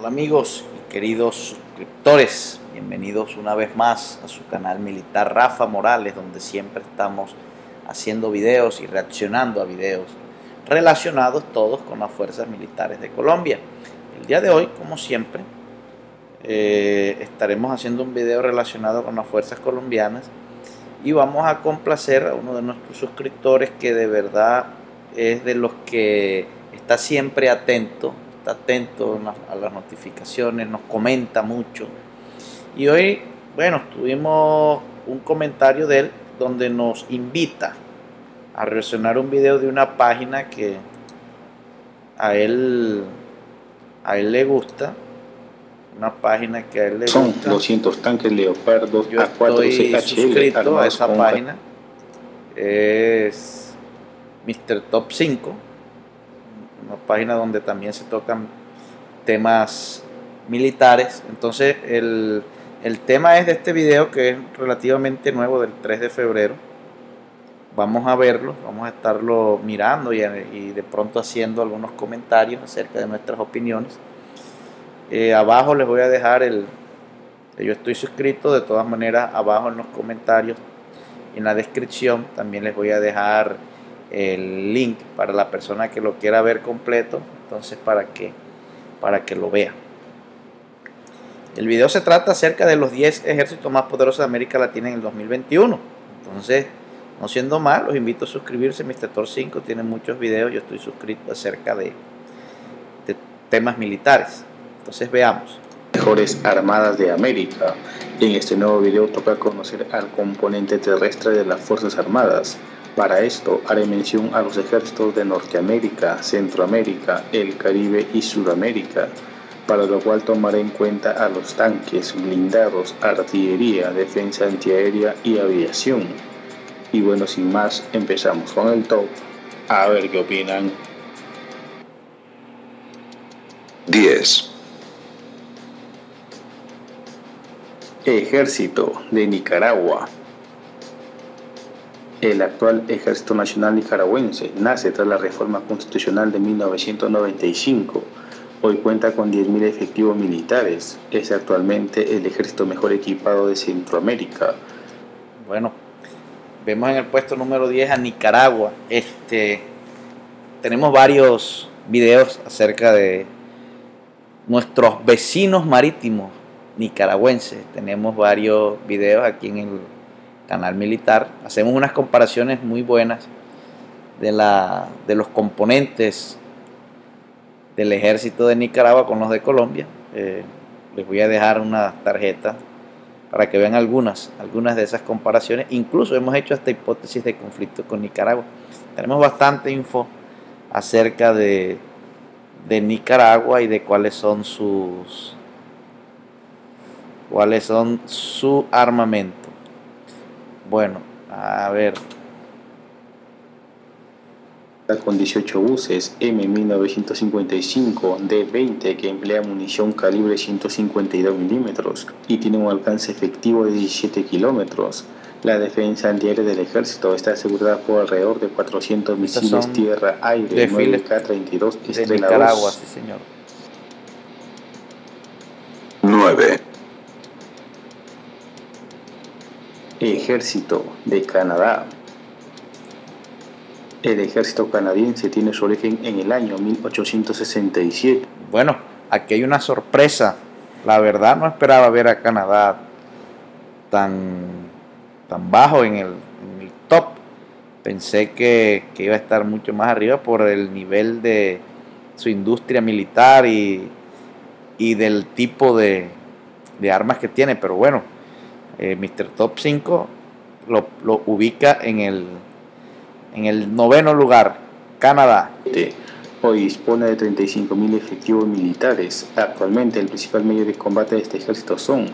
Hola amigos y queridos suscriptores, bienvenidos una vez más a su canal militar Rafa Morales, donde siempre estamos haciendo videos y reaccionando a videos relacionados todos con las fuerzas militares de Colombia. El día de hoy, como siempre, eh, estaremos haciendo un video relacionado con las fuerzas colombianas y vamos a complacer a uno de nuestros suscriptores que de verdad es de los que está siempre atento está atento a las notificaciones, nos comenta mucho. Y hoy, bueno, tuvimos un comentario de él donde nos invita a reaccionar un video de una página que a él, a él le gusta. Una página que a él le Son gusta. Son 200 tanques Leopardo Yo estoy suscrito a esa página. Es Mr. Top 5 una página donde también se tocan temas militares. Entonces el, tema es de este video que es relativamente nuevo del 3 de febrero. Vamos a verlo, vamos a estarlo mirando y, de pronto haciendo algunos comentarios acerca de nuestras opiniones. Eh, abajo les voy a dejar el, yo estoy suscrito, de todas maneras abajo en los comentarios, en la descripción también les voy a dejar el link para la persona que lo quiera ver completo, entonces para que, para que lo vea. El video se trata acerca de los 10 ejércitos más poderosos de América Latina en el 2021. Entonces, no siendo mal, los invito a suscribirse. Mr. Tor 5 tiene muchos videos. Yo estoy suscrito acerca de, temas militares. Entonces, veamos. Mejores Armadas de América. En este nuevo video toca conocer al componente terrestre de las Fuerzas Armadas para esto haré mención a los ejércitos de Norteamérica, Centroamérica, el Caribe y Sudamérica, para lo cual tomaré en cuenta a los tanques, blindados, artillería, defensa antiaérea y aviación. Y bueno, sin más, empezamos con el top. A ver qué opinan. 10. Ejército de Nicaragua. El actual Ejército Nacional Nicaragüense nace tras la reforma constitucional de 1995. Hoy cuenta con 10.000 efectivos militares. Es actualmente el ejército mejor equipado de Centroamérica. Bueno, vemos en el puesto número 10 a Nicaragua. Este, tenemos varios videos acerca de nuestros vecinos marítimos nicaragüenses. Tenemos varios videos aquí en el canal militar, hacemos unas comparaciones muy buenas de, la, de los componentes del ejército de Nicaragua con los de Colombia. Eh, les voy a dejar una tarjeta para que vean algunas, algunas de esas comparaciones. Incluso hemos hecho esta hipótesis de conflicto con Nicaragua. Tenemos bastante info acerca de, de Nicaragua y de cuáles son sus cuáles son su armamento. Bueno, a ver. Con 18 buses M1955 D20 que emplea munición calibre 152 milímetros y tiene un alcance efectivo de 17 kilómetros. La defensa antiaérea del ejército está asegurada por alrededor de 400 misiles tierra-aire 9K-32 estrenados. sí señor. Ejército de Canadá. El ejército canadiense tiene su origen en el año 1867. Bueno, aquí hay una sorpresa. La verdad no esperaba ver a Canadá tan, tan bajo en el, top. Pensé que, iba a estar mucho más arriba por el nivel de su industria militar y, del tipo de, de armas que tiene. Pero bueno, eh, Mr. Top 5 lo, ubica en el, en el noveno lugar, Canadá. Hoy dispone de 35.000 efectivos militares. Actualmente el principal medio de combate de este ejército son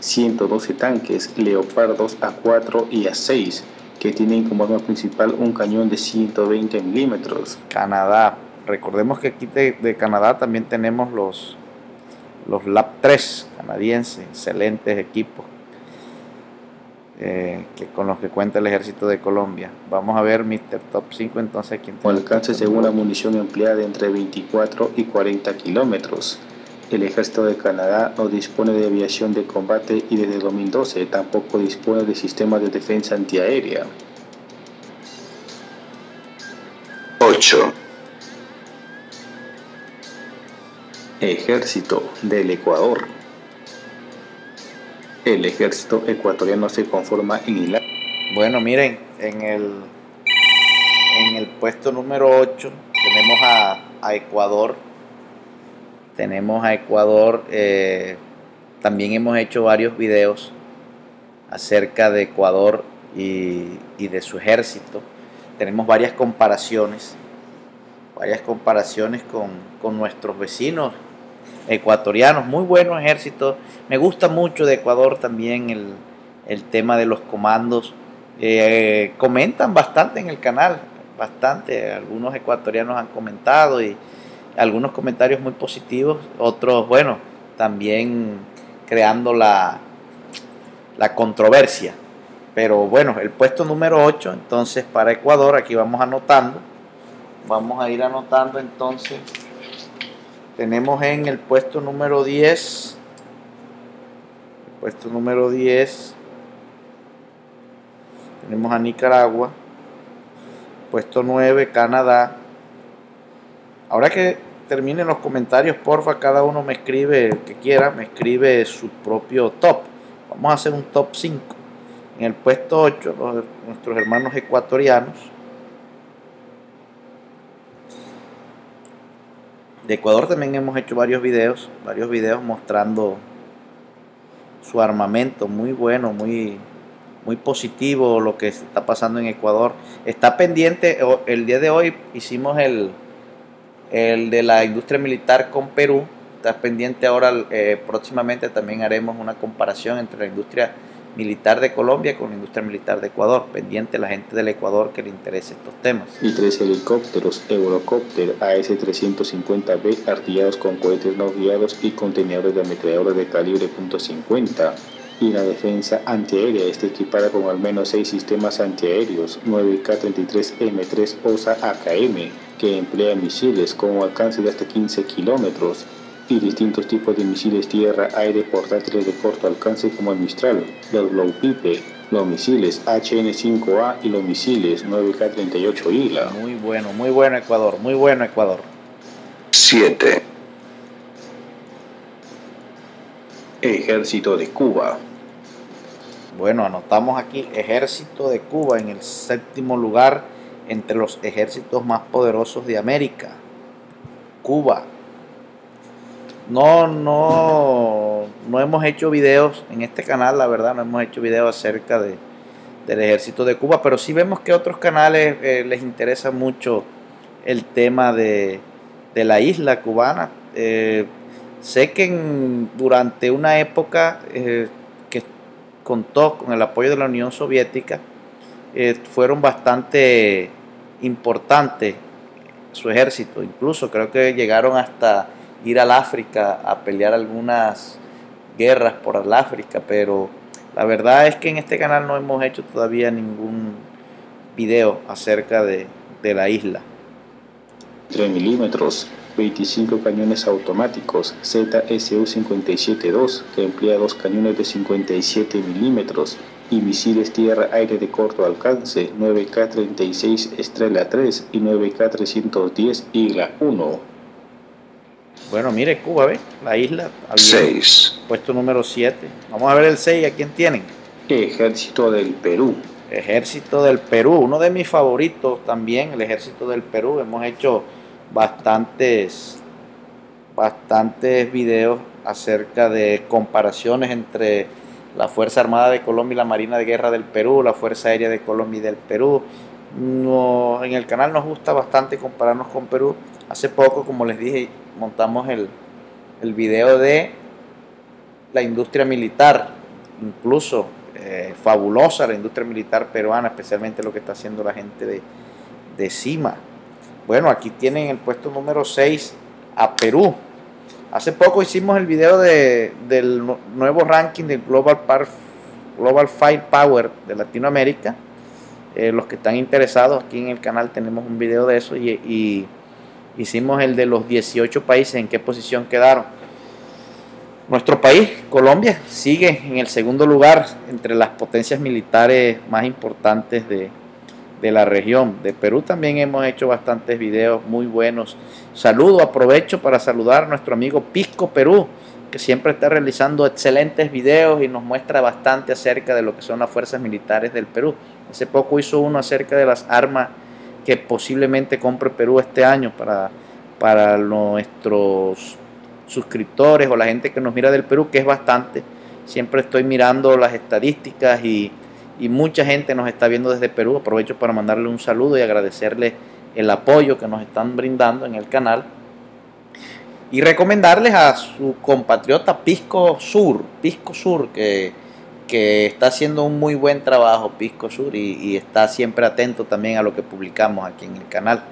112 tanques Leopardos A4 y A6 que tienen como arma principal un cañón de 120 milímetros. Canadá. Recordemos que aquí de, Canadá también tenemos los, los LAP 3 canadienses, excelentes equipos eh, que con los que cuenta el ejército de Colombia. Vamos a ver Mr. Top 5 entonces. Con alcance según la munición empleada entre 24 y 40 kilómetros. El ejército de Canadá no dispone de aviación de combate y desde 2012 tampoco dispone de sistemas de defensa antiaérea. 8, Ejército del Ecuador. El ejército ecuatoriano se conforma en la Bueno, miren, en el, en el puesto número 8 tenemos a, a Ecuador. Tenemos a Ecuador. eh, también hemos hecho varios videos acerca de Ecuador y, y de su ejército. Tenemos varias comparaciones. Varias comparaciones con, con nuestros vecinos ecuatorianos. Muy buenos ejércitos. Me gusta mucho de Ecuador también el, el tema de los comandos. Eh, comentan bastante en el canal, bastante. Algunos ecuatorianos han comentado y algunos comentarios muy positivos, otros, bueno, también creando la, la controversia. Pero bueno, el puesto número 8, entonces para Ecuador, aquí vamos anotando. Vamos a ir anotando entonces. Tenemos en el puesto número 10. El puesto número 10. Tenemos a Nicaragua. Puesto 9, Canadá. Ahora que terminen los comentarios, porfa, cada uno me escribe, el que quiera, me escribe su propio top. Vamos a hacer un top 5. En el puesto 8, los- nuestros hermanos ecuatorianos. De Ecuador también hemos hecho varios videos, varios videos mostrando su armamento, muy bueno, muy, muy positivo lo que está pasando en Ecuador. Está pendiente, el día de hoy hicimos el, el de la industria militar con Perú. Está pendiente ahora, eh, próximamente también haremos una comparación entre la industria militar de Colombia con la industria militar de Ecuador. Pendiente la gente del Ecuador que le interese estos temas. y tres helicópteros Eurocopter AS-350B artillados con cohetes no guiados y contenedores de ametralladora de calibre .50. Y la defensa antiaérea está equipada con al menos seis sistemas antiaéreos 9K-33M3 OSA AKM que emplea misiles con alcance de hasta 15 kilómetros y distintos tipos de misiles tierra-aire portátiles de corto alcance como el Mistral, los Blow Pipe, los misiles HN5A y los misiles 9K38 IGLA. Muy bueno, muy bueno Ecuador, muy bueno Ecuador. 7, Ejército de Cuba. Bueno, anotamos aquí Ejército de Cuba en el séptimo lugar entre los ejércitos más poderosos de América. Cuba. No, no, no hemos hecho videos en este canal, la verdad, no hemos hecho videos acerca de, del ejército de Cuba, pero sí vemos que otros canales eh, les interesa mucho el tema de, de la isla cubana. Eh, sé que en- durante una época eh, que contó con el apoyo de la Unión Soviética, eh, fueron bastante importantes su ejército. Incluso creo que llegaron hasta ir al África a pelear algunas guerras por el África, pero la verdad es que en este canal no hemos hecho todavía ningún video acerca de, de la isla. 3 milímetros, 25 cañones automáticos ZSU-57-2 que emplea dos cañones de 57 milímetros y misiles tierra-aire de corto alcance 9K-36 Estrella 3 y 9K-310 IGLA 1. Bueno, mire Cuba, ¿ve? La isla. está bien. 6, Puesto número 7. Vamos a ver el 6, ¿a quién tienen? Ejército del Perú. Ejército del Perú, uno de mis favoritos también, el Ejército del Perú. Hemos hecho bastantes, bastantes videos acerca de comparaciones entre la Fuerza Armada de Colombia y la Marina de Guerra del Perú, la Fuerza Aérea de Colombia y del Perú. No, en el canal nos gusta bastante compararnos con Perú. Hace poco, como les dije, montamos el, el video de la industria militar, incluso eh, fabulosa la industria militar peruana, especialmente lo que está haciendo la gente de, de CIMA. Bueno, aquí tienen el puesto número 6 a Perú. Hace poco hicimos el video de, del nu- nuevo ranking del Global, Par, Global Firepower de Latinoamérica. Eh, los que están interesados, aquí en el canal tenemos un video de eso y hicimos el de los 18 países en qué posición quedaron. Nuestro país, Colombia, sigue en el segundo lugar entre las potencias militares más importantes de, de la región. De Perú también hemos hecho bastantes videos muy buenos. Saludo, aprovecho para saludar a nuestro amigo Pisco Perú, que siempre está realizando excelentes videos y nos muestra bastante acerca de lo que son las fuerzas militares del Perú. Hace poco hizo uno acerca de las armas que posiblemente compre Perú este año para, para nuestros suscriptores o la gente que nos mira del Perú, que es bastante. Siempre estoy mirando las estadísticas y, mucha gente nos está viendo desde Perú. Aprovecho para mandarle un saludo y agradecerle el apoyo que nos están brindando en el canal. Y recomendarles a su compatriota Pisco Sur, Pisco Sur, que, que está haciendo un muy buen trabajo, Pisco Sur, y, y está siempre atento también a lo que publicamos aquí en el canal.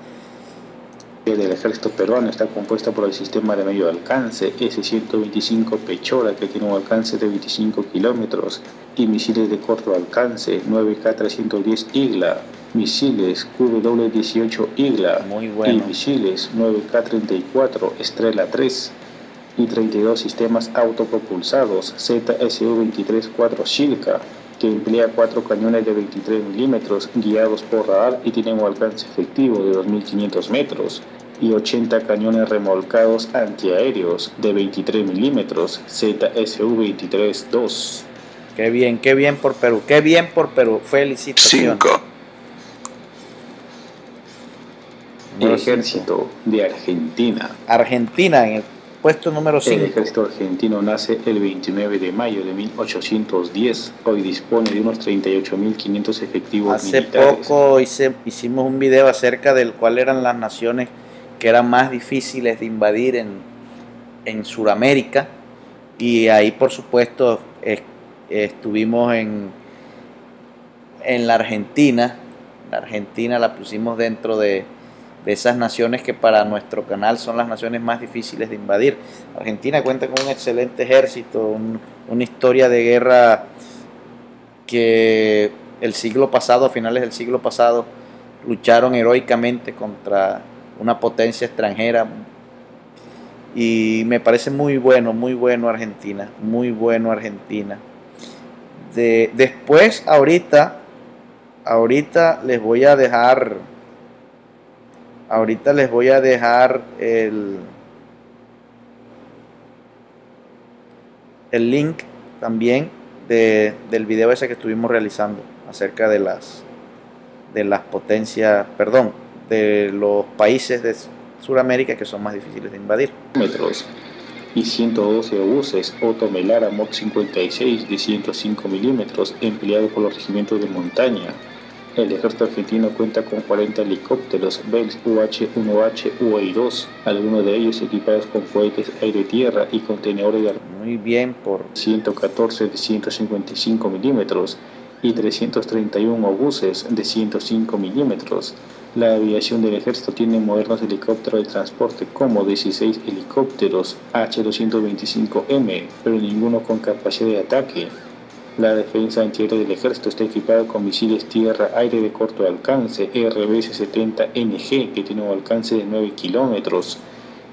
Del ejército peruano está compuesta por el sistema de medio alcance S-125 Pechora que tiene un alcance de 25 kilómetros y misiles de corto alcance 9K310 IGLA, misiles QW-18 IGLA y misiles 9K34 Estrella 3 y 32 sistemas autopropulsados ZSU-23-4 Shilka que emplea cuatro cañones de 23 milímetros guiados por radar y tienen un alcance efectivo de 2.500 metros y 80 cañones remolcados antiaéreos de 23 milímetros ZSU-23-2. Qué bien, qué bien por Perú, qué bien por Perú, felicitaciones. 5. El ejército de Argentina. Argentina en el puesto número 5. El ejército argentino nace el 29 de mayo de 1810. Hoy dispone de unos 38.500 efectivos Hace poco hicimos un video acerca del cuál eran las naciones que eran más difíciles de invadir en, en Sudamérica. Y ahí, por supuesto, estuvimos en, en la Argentina. La Argentina la pusimos dentro de, de esas naciones que para nuestro canal son las naciones más difíciles de invadir. Argentina cuenta con un excelente ejército, una historia de guerra que el siglo pasado, a finales del siglo pasado, lucharon heroicamente contra una potencia extranjera. Y me parece muy bueno, muy bueno Argentina, muy bueno Argentina. De, después, ahorita, ahorita les voy a dejar Ahorita les voy a dejar el, el link también de, del video ese que estuvimos realizando acerca de las de las potencias, perdón, de los países de Sudamérica que son más difíciles de invadir. Metros y 112 obuses Otto Melara Mod 56 de 105 milímetros empleado por los regimientos de montaña el ejército argentino cuenta con 40 helicópteros Bell UH-1H UAI-2, algunos de ellos equipados con cohetes aire-tierra y contenedores de Muy bien por 114 de 155 milímetros y 331 obuses de 105 milímetros. La aviación del ejército tiene modernos helicópteros de transporte como 16 helicópteros H-225M, pero ninguno con capacidad de ataque. La defensa antiaérea del ejército está equipada con misiles tierra-aire de corto alcance RBS-70NG que tiene un alcance de 9 kilómetros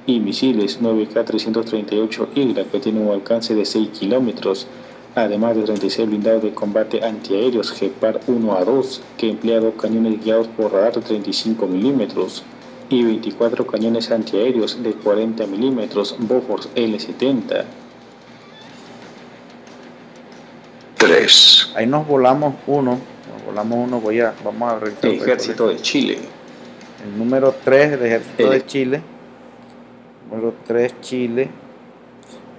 y misiles 9K-338 Hydra que tiene un alcance de 6 kilómetros, además de 36 blindados de combate antiaéreos GEPAR 1 a 2 que emplea dos cañones guiados por radar de 35 milímetros y 24 cañones antiaéreos de 40 milímetros Bofors L-70 Ahí nos volamos uno. Nos volamos uno. Voy a, vamos a revisar. El ejército de Chile. El número 3 del ejército de Chile. Número 3 Chile.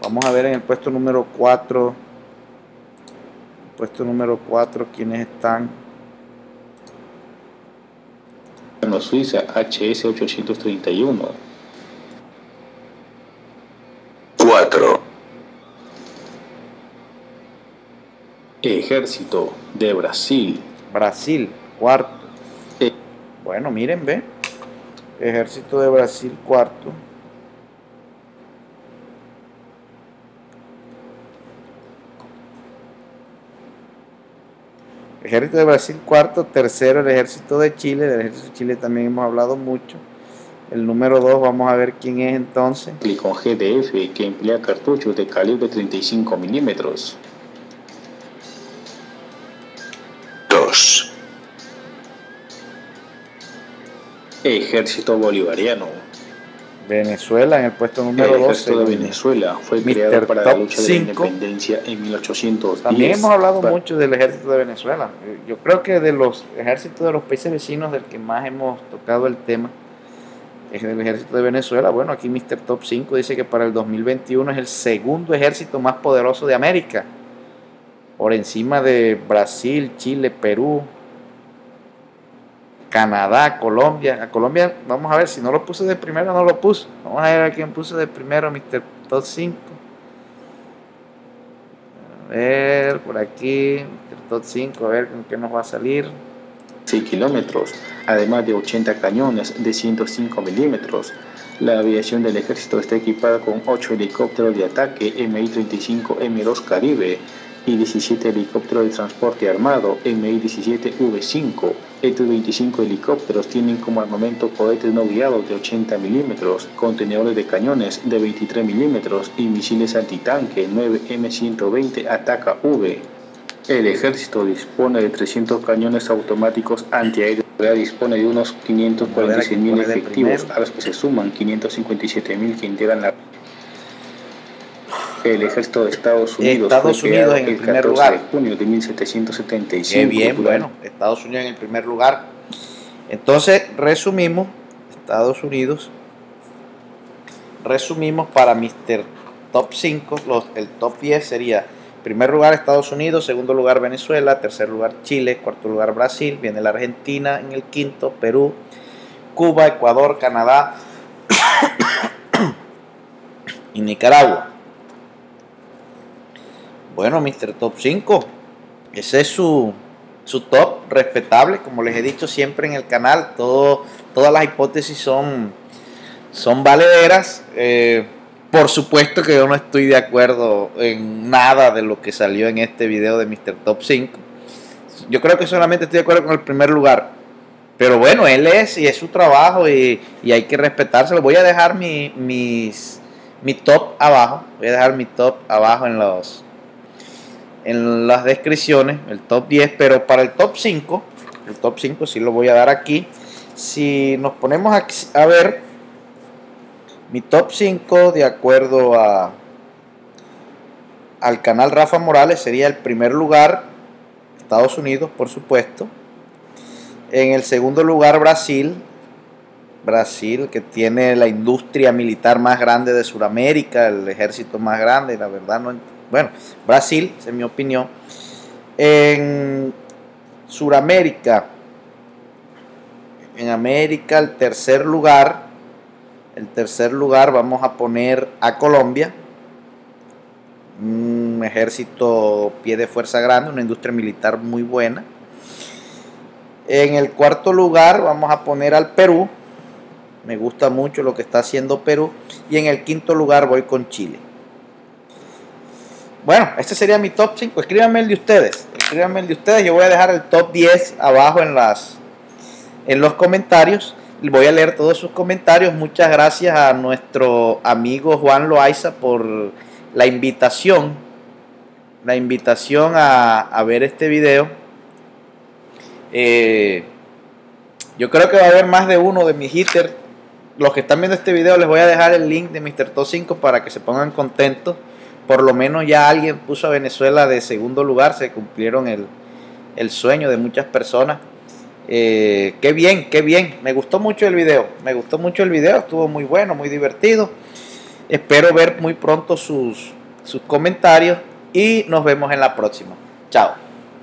Vamos a ver en el puesto número 4. Puesto número 4. ¿Quiénes están? Bueno, Suiza HS 831. 4. Ejército de Brasil. Brasil, cuarto. Bueno, miren, ve. Ejército de Brasil, cuarto. Ejército de Brasil, cuarto. Tercero, el Ejército de Chile. Del Ejército de Chile también hemos hablado mucho. El número 2, vamos a ver quién es entonces. con GDF que emplea cartuchos de calibre 35 milímetros. 2. Ejército Bolivariano. Venezuela en el puesto número 2. El ejército de Venezuela fue creado para la lucha de la independencia en 1810. También hemos hablado mucho del ejército de Venezuela. Yo creo que de los ejércitos de los países vecinos del que más hemos tocado el tema es del ejército de Venezuela. Bueno, aquí Mr. Top 5 dice que para el 2021 es el segundo ejército más poderoso de América. Por encima de Brasil, Chile, Perú, Canadá, Colombia. A Colombia, vamos a ver, si no lo puse de primero, no lo puse. Vamos a ver a quién puse de primero, Mr. Top 5. A ver, por aquí, Mr. Top 5, a ver con qué nos va a salir. 6 kilómetros, además de 80 cañones de 105 milímetros. La aviación del ejército está equipada con 8 helicópteros de ataque MI-35 M2 Caribe, y 17 helicópteros de transporte armado MI-17V5. Estos 25 helicópteros tienen como armamento cohetes no guiados de 80 milímetros, contenedores de cañones de 23 milímetros y misiles antitanque 9M120 Ataca V. El ejército dispone de 300 cañones automáticos antiaéreos. Dispone de unos 546.000 efectivos, a los que se suman 557.000 que integran la el ejército de Estados Unidos Estados Unidos en el, primer lugar. de junio de 1775. Qué bien, bueno, Estados Unidos en el primer lugar. Entonces, resumimos, Estados Unidos, resumimos para Mr. Top 5, los, el top 10 sería primer lugar Estados Unidos, segundo lugar Venezuela, tercer lugar Chile, cuarto lugar Brasil, viene la Argentina en el quinto, Perú, Cuba, Ecuador, Canadá y Nicaragua. Bueno, Mr. Top 5, ese es su, top respetable, como les he dicho siempre en el canal, todo, todas las hipótesis son, son valederas. Eh, por supuesto que yo no estoy de acuerdo en nada de lo que salió en este video de Mr. Top 5. Yo creo que solamente estoy de acuerdo con el primer lugar. Pero bueno, él es y es su trabajo y, hay que respetárselo. Voy a dejar mi, mis, mi top abajo. Voy a dejar mi top abajo en los, en las descripciones, el top 10, pero para el top 5, el top 5 sí lo voy a dar aquí. Si nos ponemos a, ver mi top 5 de acuerdo a al canal Rafa Morales sería el primer lugar Estados Unidos, por supuesto. En el segundo lugar Brasil, Brasil que tiene la industria militar más grande de Sudamérica, el ejército más grande, la verdad no bueno, Brasil, en mi opinión. En Sudamérica, en América, el tercer lugar, el tercer lugar vamos a poner a Colombia, un ejército pie de fuerza grande, una industria militar muy buena. En el cuarto lugar vamos a poner al Perú, me gusta mucho lo que está haciendo Perú. Y en el quinto lugar voy con Chile. Bueno, este sería mi top 5. Escríbanme el de ustedes. Escríbanme el de ustedes. Yo voy a dejar el top 10 abajo en, las, en los comentarios. Voy a leer todos sus comentarios. Muchas gracias a nuestro amigo Juan Loaiza por la invitación. La invitación a, ver este video. Eh, yo creo que va a haber más de uno de mis hitters. Los que están viendo este video les voy a dejar el link de Mr. Top 5 para que se pongan contentos por lo menos ya alguien puso a Venezuela de segundo lugar, se cumplieron el, sueño de muchas personas. Eh, qué bien, qué bien, me gustó mucho el video, me gustó mucho el video, estuvo muy bueno, muy divertido. Espero ver muy pronto sus, sus comentarios y nos vemos en la próxima. Chao.